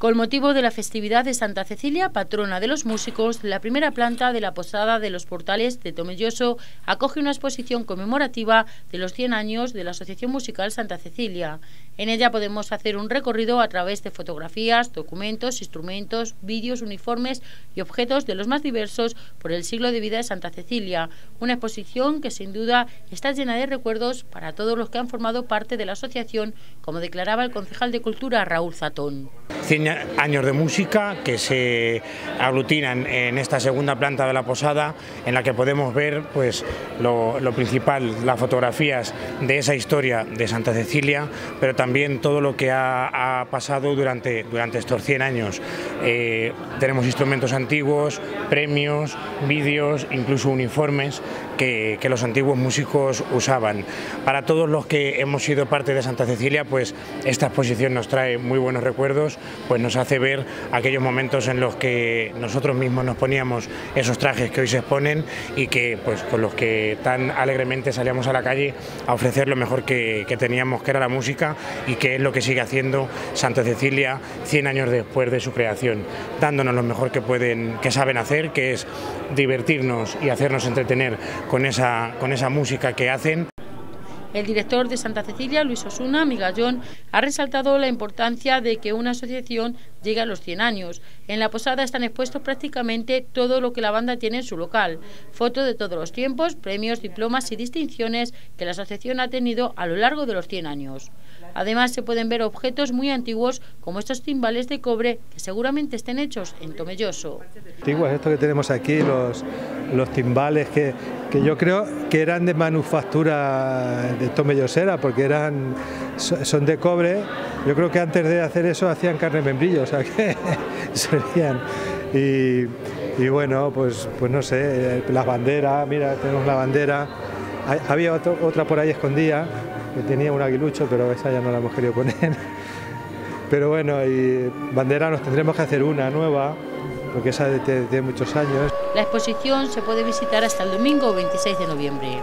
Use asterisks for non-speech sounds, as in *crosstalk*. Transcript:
Con motivo de la festividad de Santa Cecilia, patrona de los músicos, la primera planta de la Posada de los Portales de Tomelloso acoge una exposición conmemorativa de los 100 años de la Asociación Musical Santa Cecilia. En ella podemos hacer un recorrido a través de fotografías, documentos, instrumentos, vídeos, uniformes y objetos de los más diversos por el siglo de vida de Santa Cecilia. Una exposición que sin duda está llena de recuerdos para todos los que han formado parte de la asociación, como declaraba el concejal de Cultura Raúl Zatón años de música que se aglutinan en esta segunda planta de la posada en la que podemos ver pues lo, principal, las fotografías de esa historia de Santa Cecilia, pero también todo lo que ha, pasado durante, durante estos 100 años. Eh, tenemos instrumentos antiguos, premios, vídeos, incluso uniformes que, que, los antiguos músicos usaban. Para todos los que hemos sido parte de Santa Cecilia, pues esta exposición nos trae muy buenos recuerdos, pues nos hace ver aquellos momentos en los que nosotros mismos nos poníamos esos trajes que hoy se exponen y que pues con los que tan alegremente salíamos a la calle a ofrecer lo mejor que, teníamos, que era la música y que es lo que sigue haciendo Santa Cecilia 100 años después de su creación, dándonos lo mejor que pueden, que saben hacer, que es divertirnos y hacernos entretener con esa, con esa música que hacen. El director de Santa Cecilia, Luis Osuna Migallón, ha resaltado la importancia de que una asociación llegue a los 100 años. En la posada están expuestos prácticamente todo lo que la banda tiene en su local. Fotos de todos los tiempos, premios, diplomas y distinciones que la asociación ha tenido a lo largo de los 100 años. Además se pueden ver objetos muy antiguos como estos timbales de cobre que seguramente estén hechos en Tomelloso. Antiguos, esto que tenemos aquí, los, los timbales que, que yo creo que eran de manufactura de tomellosera, porque eran, son de cobre. Yo creo que antes de hacer eso hacían carne membrillo, o sea que *laughs* serían. Y, y, bueno, pues, pues no sé, las banderas, mira, tenemos la bandera. Había otra por ahí escondida, que tenía un aguilucho, pero esa ya no la hemos querido poner. *laughs* Pero bueno, y bandera nos tendremos que hacer una nueva, porque esa tiene muchos años. La exposición se puede visitar hasta el domingo 26 de noviembre.